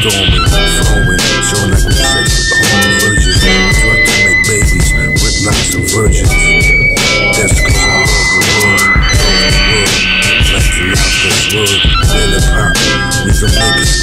storming, flowing. Show like we sex with the virgins. Try to make babies with lots of virgins. That's cause I love the world, love the world. Like love this world, really pop. The niggas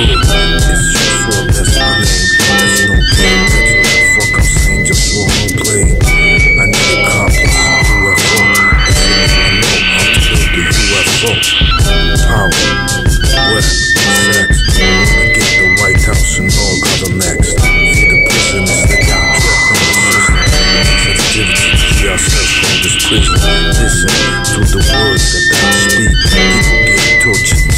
it's JustWar, that's my name. That's no game. That's what the fuck I'm saying. JustWar, no play. I need a accomplice. UFO. As soon as I know how to build the UFO. Power. Wanna get the White House and all other next. For the prisoners that got the system. From this prison. Listen to the words that I speak. People getting tortured